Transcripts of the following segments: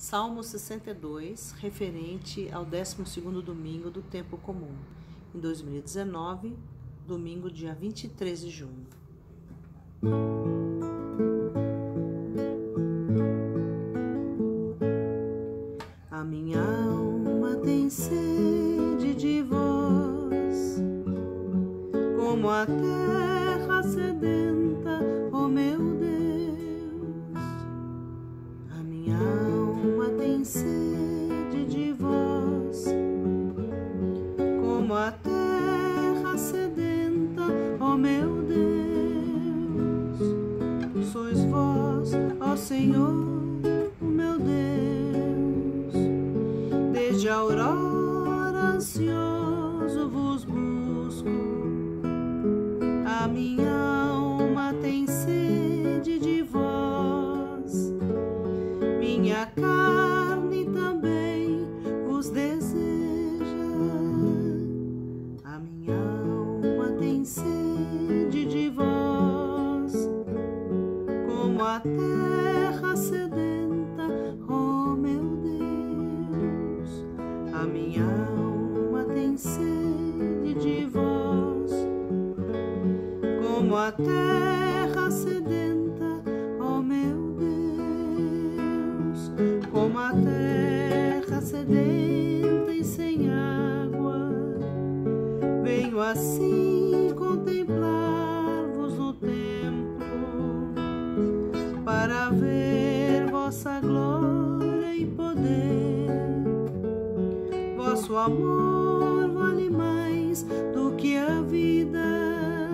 Salmo 62, referente ao 12º domingo do tempo comum, em 2019, domingo dia 23 de junho. A minha alma tem sede de vós, como a como a terra sedenta, ó oh meu Deus. Sois vós, ó Senhor, o meu Deus, desde a aurora ansioso vos busco. A minha alma tem sede de vós, minha carne tem sede de vós, como a terra sedenta, ó meu Deus. A minha alma tem sede de vós, como a terra sedenta, ó meu Deus, como a terra sedenta para ver vossa glória e poder. Vosso amor vale mais do que a vida,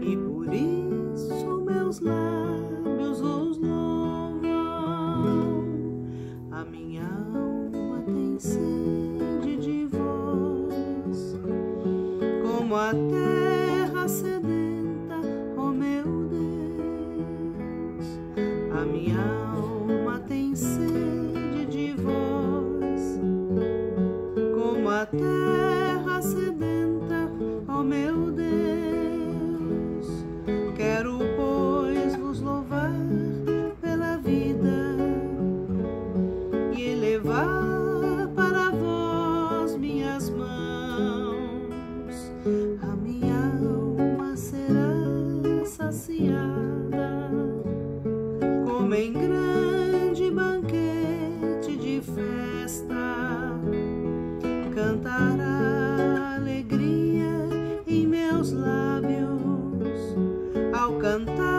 e por isso meus lábios os louvam. A minha alma tem sede de vós, como a terra alma tem sede de vós, como a terra sedenta, ó meu Deus. Quero, pois, vos louvar pela vida e elevar para vós minhas mãos. A minha alma será saciada festa, cantará alegria em meus lábios, ao cantar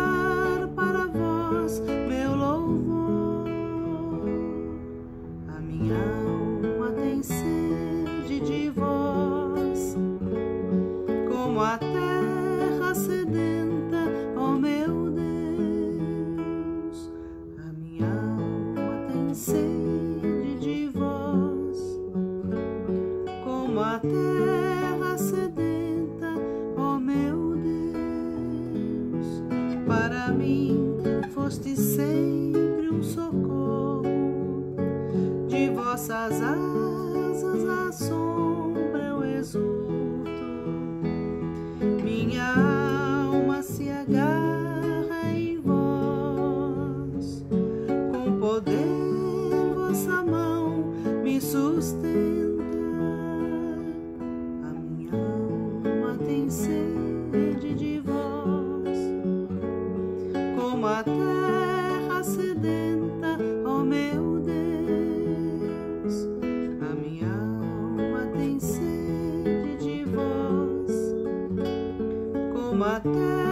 sedenta, ó meu Deus. Para mim foste sempre um socorro, de vossas asas à sombra eu exulto. Minha alma se agarra em vós, com poder vossa mão me sustenta. Sede